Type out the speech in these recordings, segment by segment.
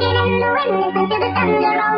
Get in listen to the thunder roll.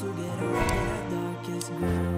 to get off that darkest ground,